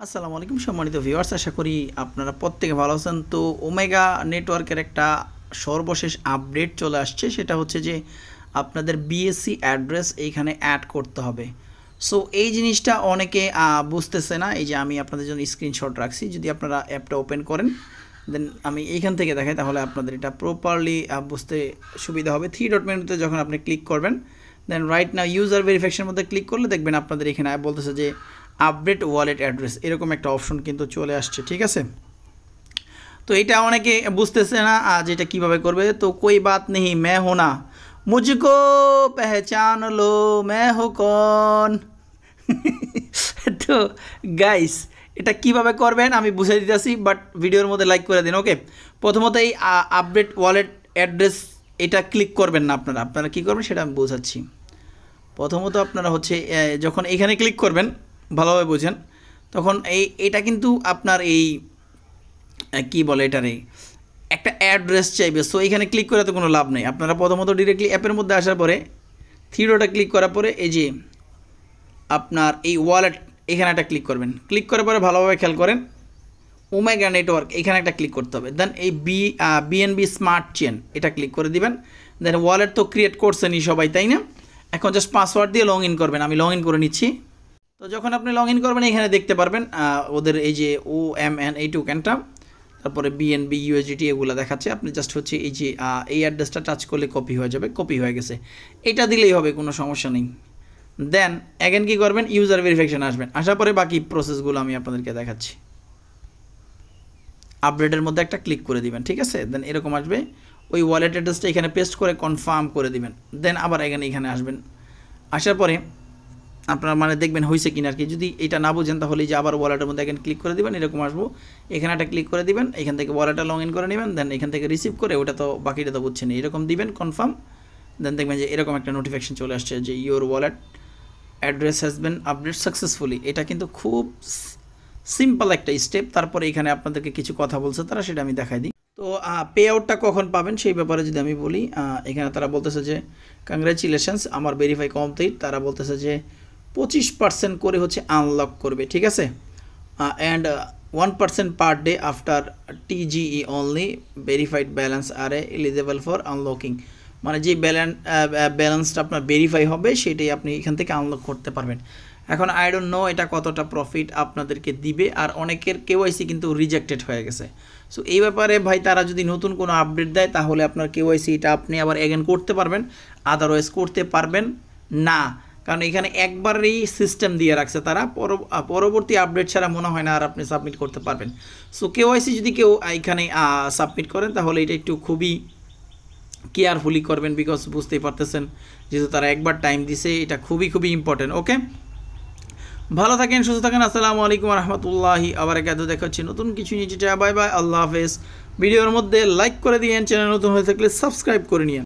আসসালামু আলাইকুম সম্মানিত ভিউয়ার্স আশা করি আপনারা প্রত্যেকে ভালো আছেন। তো ওমেগা নেটওয়ার্কের একটা সর্বশেষ আপডেট চলে আসছে, সেটা হচ্ছে যে আপনাদের বিএসসি অ্যাড্রেস এইখানে অ্যাড করতে হবে। সো এই জিনিসটা অনেকে বুঝতেছে না। এই যে আমি আপনাদের জন্য স্ক্রিনশট রাখছি, যদি আপনারা অ্যাপটা ওপেন করেন দেন আমি এইখান থেকে দেখাই, তাহলে আপনাদের এটা প্রপারলি বুঝতে সুবিধা হবে। থ্রি ডট মেনুতে যখন আপনি ক্লিক করবেন দেন রাইট না ইউজার ভেরিফিকেশনের মধ্যে ক্লিক করলে দেখবেন আপনাদের এখানে বলতেছে যে আপডেট ওয়ালেট অ্যাড্রেস, এরকম একটা অপশন কিন্তু চলে আসছে, ঠিক আছে? তো এটা অনেকে বুঝতেছে না আজ এটা কীভাবে করবে। তো কোই বাত নেই মে হো না। মুঝকো পেহচান লো, মে হো কন? তো গাইস এটা কীভাবে করবেন আমি বুঝিয়ে দিতেছি বাট ভিডিওর মধ্যে লাইক করে দিন ওকে প্রথমত এই আপডেট ওয়ালেট অ্যাড্রেস এটা ক্লিক করবেন না আপনারা। আপনারা কী করবেন সেটা আমি বোঝাচ্ছি। প্রথমত আপনারা হচ্ছে যখন এখানে ক্লিক করবেন ভালোভাবে বোঝেন। তখন এই, এটা কিন্তু আপনার এই কি বলে এটারে? একটা অ্যাড্রেস চাইবে। সো এখানে ক্লিক করে তো কোনো লাভ নেই। আপনারা প্রথমত ডিরেক্টলি অ্যাপের মধ্যে আসার পরে থ্রিডোটা ক্লিক করার পরে, এই যে আপনার এই ওয়ালেট এখানে একটা ক্লিক করবেন। ক্লিক করার পরে ভালোভাবে খেয়াল করেন ওমেগা নেটওয়ার্ক এখানে একটা ক্লিক করতে হবে। দেন এই বি বিএনবি স্মার্ট চেন এটা ক্লিক করে দিবেন। দেন ওয়ালেট তো ক্রিয়েট করছেনই সবাই, তাই না? এখন জাস্ট পাসওয়ার্ড দিয়ে লগ ইন করবেন। আমি লগ ইন করে নিচ্ছি। তো যখন আপনি লগ ইন করবেন, এখানে দেখতে পারবেন ওদের এই যে ও এম এন এই টোকেনটা তারপরে বিএনবি ইউএসডিটি এগুলো দেখাচ্ছে। আপনি জাস্ট হচ্ছে এই যে এই অ্যাড্রেসটা টাচ করলে কপি হয়ে যাবে কপি হয়ে গেছে। এটা দিলেই হবে, কোনো সমস্যা নেই। দেন অ্যাগেন কি করবেন? ইউজার ভেরিফিকেশন আসবেন। আসার পরে বাকি প্রসেসগুলো আমি আপনাদেরকে দেখাচ্ছি। আপডেটের মধ্যে একটা ক্লিক করে দিবেন, ঠিক আছে? দেন এরকম আসবে। ওই ওয়ালেট অ্যাড্রেসটা এখানে পেস্ট করে কনফার্ম করে দিবেন। দেন আবার এখানে এখানে আসবেন। আসার পরে আপনারা মানে দেখবেন হয়েছে কিনা আর কি যদি এটা না বুঝেন, তাহলে যে আবার ওয়ালেটের মধ্যে এখানে ক্লিক করে দিবেন, এরকম আসব। এখানে একটা ক্লিক করে দিবেন, এখান থেকে ওয়ালেটটা লগ ইন করে নেবেন দেন এখান থেকে রিসিভ করে ওটা তো বাকিটা তো বুঝছে বুঝছেন। এরকম দিবেন কনফার্ম দেন দেখবেন যে এরকম একটা নোটিফিকেশন চলে আসছে যে your wallet address has been update successfully এটা কিন্তু খুব সিম্পল একটা স্টেপ তারপরে এখানে আপনাদেরকে কিছু কথা বলছে, তারা সেটা আমি দেখাই দিই। তো পে আউটটা কখন পাবেন সেই ব্যাপারে যদি আমি বলি এখানে তারা বলতেছে যে কংগ্রাচুলেশনস আমার ভেরিফাই কমপ্লিট তারা বলতেছে যে পঁচিশ পার্সেন্ট করে হচ্ছে আনলক করবে, ঠিক আছে? And one percent per day after TGE only verified balance are A eligible for unlocking মানে যে ব্যালেন্স ব্যালেন্সটা আপনার ভেরিফাই হবে, সেটাই আপনি এখান থেকে আনলক করতে পারবেন। এখন আই ডোন্ট নো এটা কতটা প্রফিট আপনাদেরকে দিবে, আর অনেকের কেওয়াইসি কিন্তু রিজেক্টেড হয়ে গেছে। সো এই ব্যাপারে ভাই, তারা যদি নতুন কোনো আপডেট দেয়, তাহলে আপনার কেওয়াইসি এটা আপনি আবার এগেন করতে পারবেন আদারওয়াইজ করতে পারবেন না। কারণ এখানে একবারই সিস্টেম দিয়ে রাখছে তারা। পর- পরবর্তী আপডেট ছাড়া মনে হয় না আর আপনি সাবমিট করতে পারবেন। সো কেওয়াইসি যদি কেউ এখানে সাবমিট করেন, তাহলে এটা একটু খুবই কেয়ারফুলি করবেন বিকজ বুঝতেই পারতেছেন যেহেতু তারা একবার টাইম দিছে, এটা খুবই খুবই ইম্পর্টেন্ট ওকে ভালো থাকেন, সুস্থ থাকেন, আসসালামু আলাইকুম রহমতুল্লাহি আবার একাদু দেখা হচ্ছে নতুন কিছু নিয়ে বাই বাই আল্লাহ হাফেজ। ভিডিওর মধ্যে লাইক করে দিয়েন চ্যানেল নতুন হয়ে থাকলে সাবস্ক্রাইব করে নিন